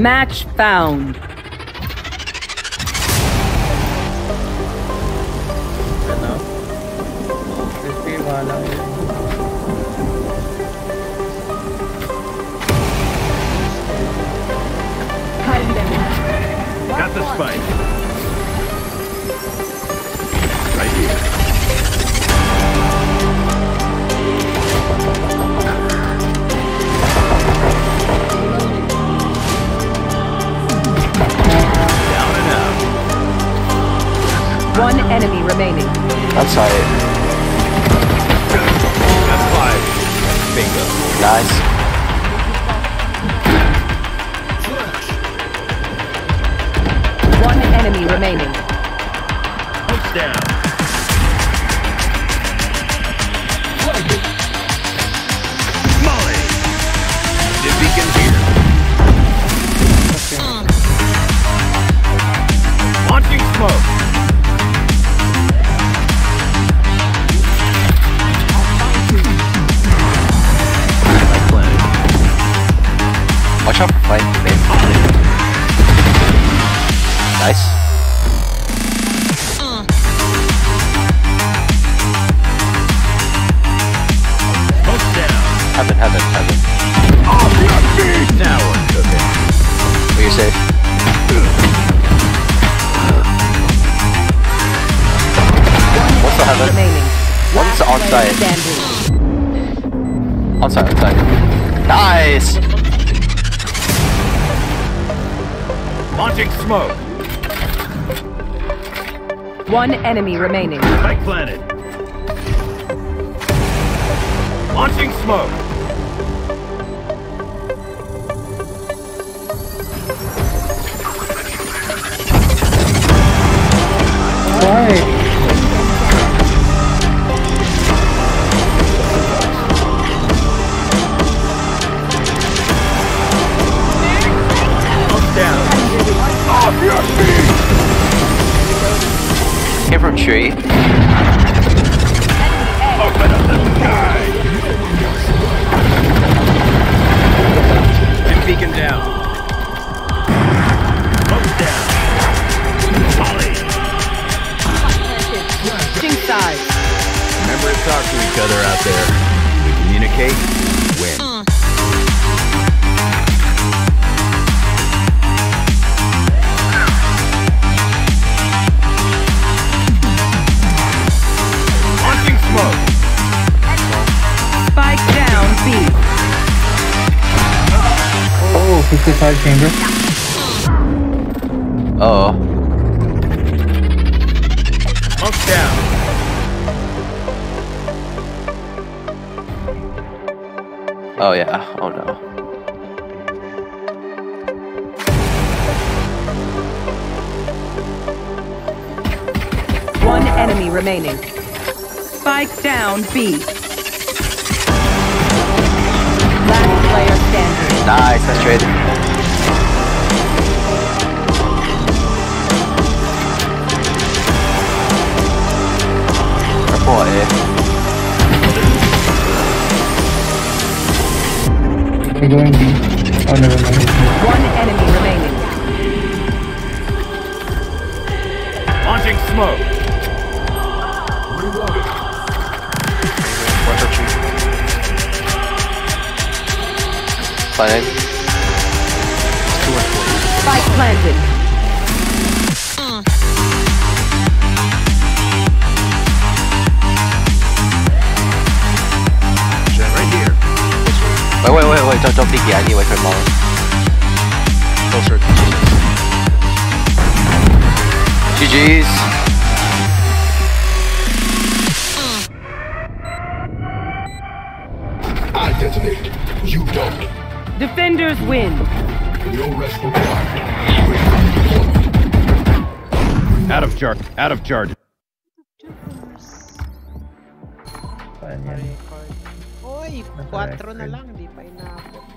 Match found. Ano? Wala yun. Got the spike. Right here. Enemy remaining. Outside. Got five. Bingo. Nice. One enemy remaining. Push down. Watch out for flank, babe. Nice. Down. Heaven, heaven, heaven. Off your feet. Now we're cooking. But you're safe. What's the heaven? Remaining. One's on player site. On side, on side. Nice! Launching smoke. One enemy remaining. Spike planted. Launching smoke. Why? Tree. Open up the sky. Stim beacon down. Up down. Molly. Switching sides. Remember to talk to each other out there. We communicate, 55 chamber. Uh oh. Smoke down. Oh yeah. Oh no. One enemy remaining. Spike down B. Last player standing. Nice, nice trade. Purple A. We're going B. Oh, never mind. One enemy remaining. Launching smoke. Planted. Spike planted. Right here. Wait, wait, wait, wait, don't, don't peek yet. I need to wait for the ball. Closer. GG's. I detonate. You don't. Defenders win. No rest required. Out of jar. Out of jar. Saan yan? Oy, 4 na lang, di pa inabot.